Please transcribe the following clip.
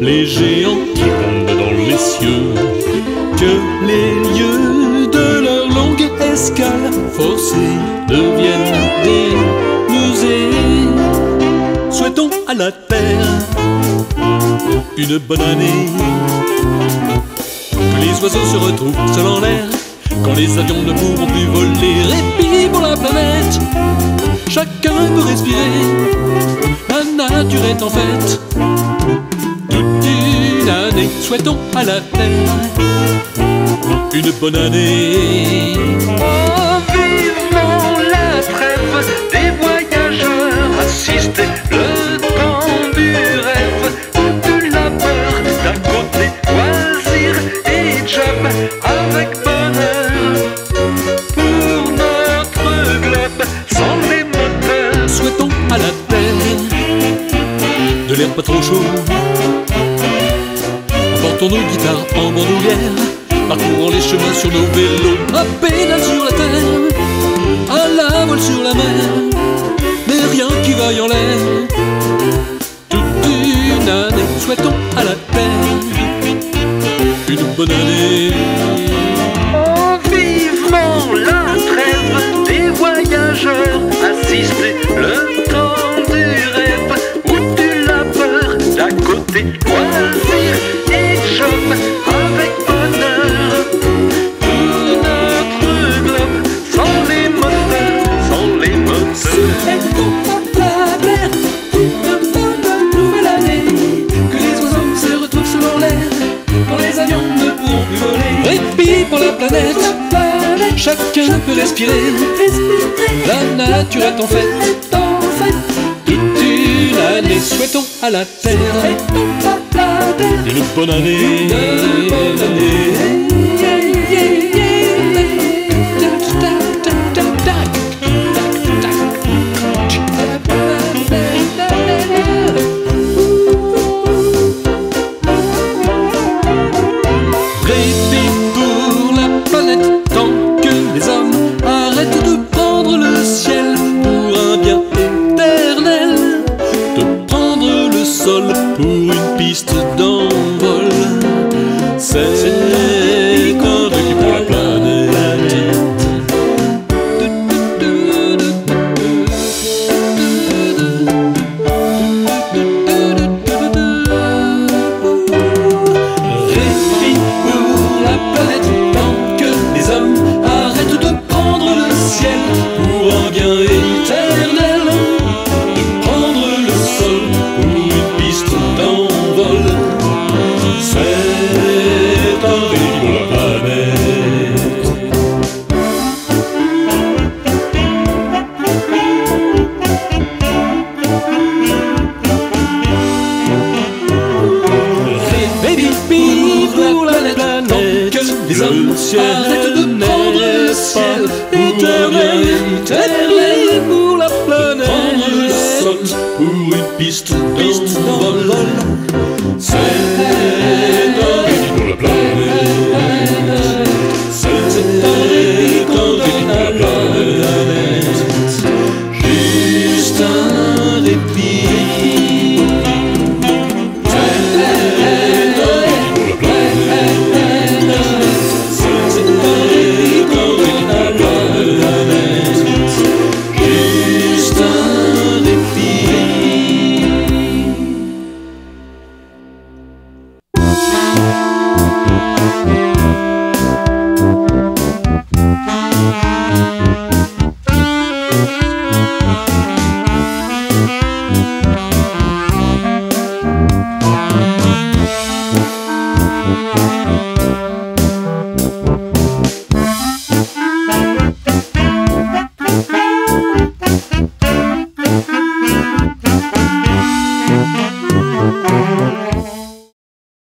les géants qui rondent dans les cieux, que les lieux de leur longue escale forcée deviennent des musées. Souhaitons à la terre une bonne année, que les oiseaux se retrouvent seuls en l'air, quand les avions ne pourront plus voler, répit pour la planète, chacun peut respirer, la nature est en fête. Souhaitons à la Terre une bonne année. Oh, vivement la trêve des voyageurs, assistez le temps du rêve, de la peur d'un côté, loisir et job avec bonheur. Pour notre globe, sans les moteurs, Souhaitons à la Terre de l'air pas trop chaud. Apportons nos guitares en bandoulière, parcourant les chemins sur nos vélos, à pédale sur la terre, à la voile sur la mer, mais rien qui vaille en l'air. Toute une année, souhaitons à la Terre une bonne année. oh, vivement la trêve des voyageurs, assistez planète. Chacun peut respirer. La nature est en fête Toute une année Souhaitons à la Terre. Une bonne année. Répit prendre le sol pour Répit